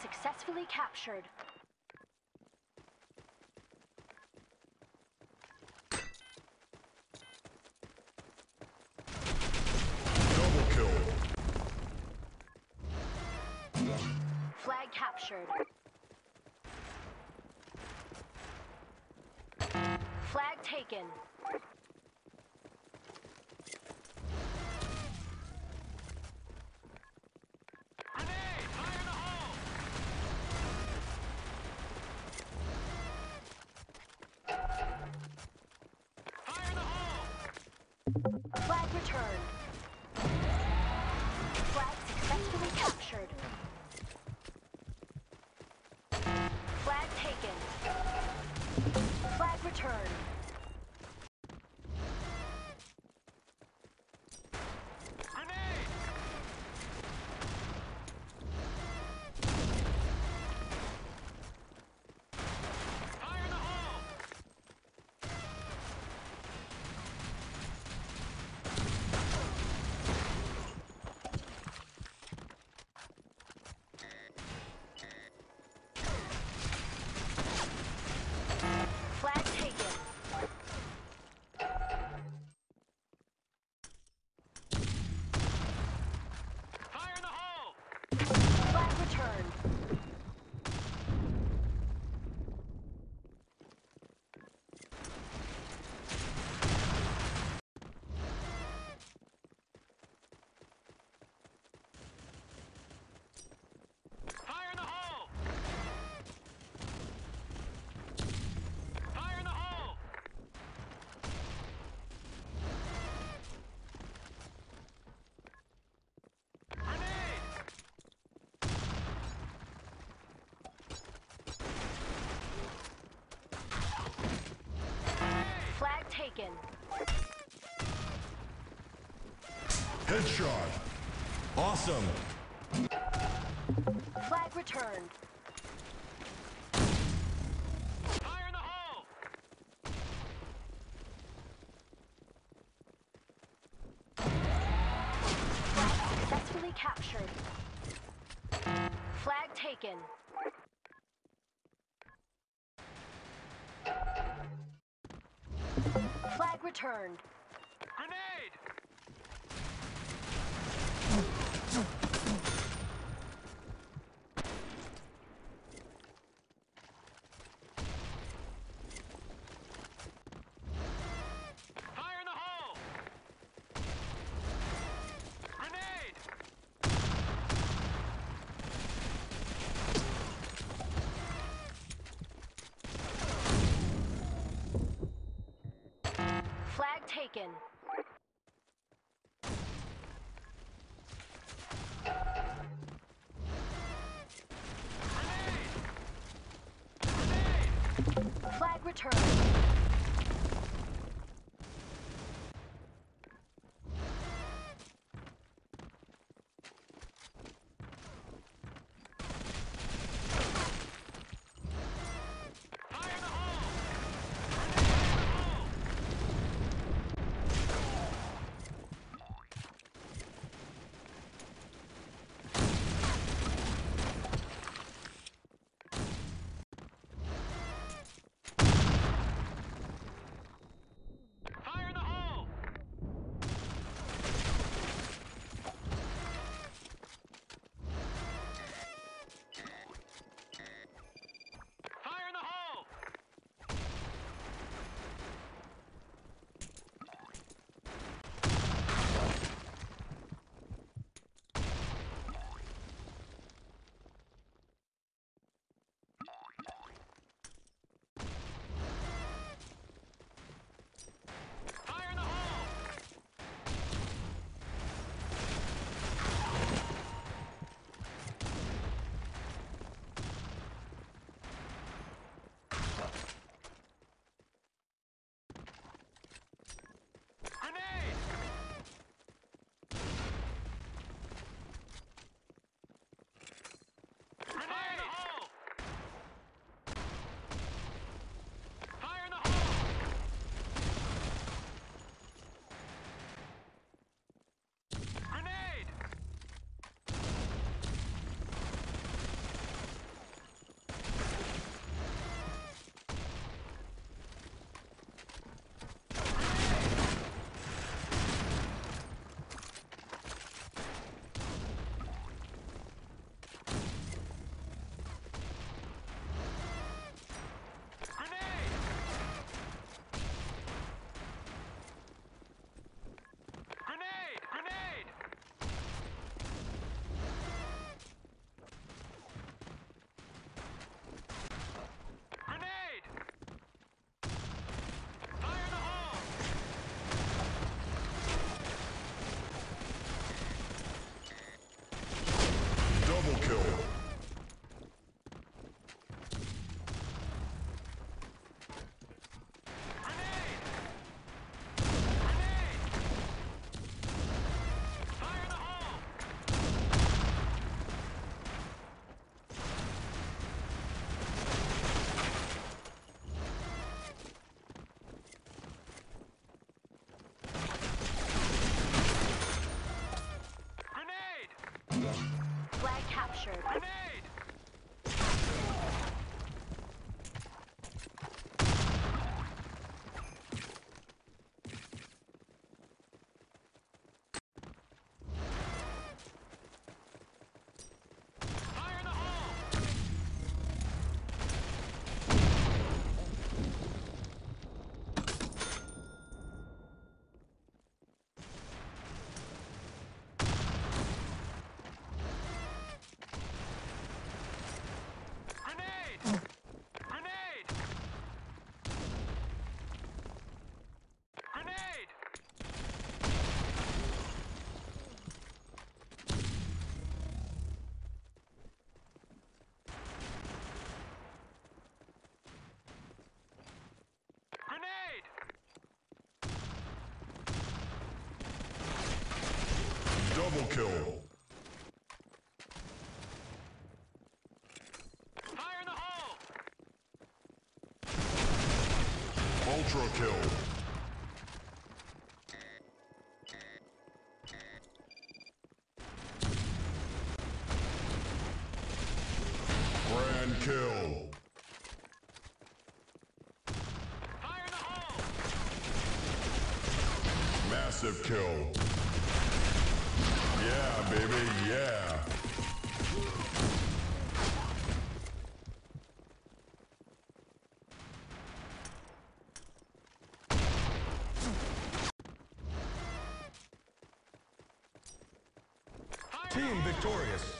successfully captured. Double kill. Flag captured. Flag taken. Flag returned. Flag successfully captured. Flag taken. Flag returned. Flag taken. Flag returned. Flag taken. Headshot. Awesome. Flag returned. Fire in the hole. Flag successfully captured. Flag taken. Returned. Taken. Flag returned. Double kill. Fire in the hole! Ultra kill. Grand kill. Fire in the hole! Massive kill. Yeah, baby, yeah. Team victorious.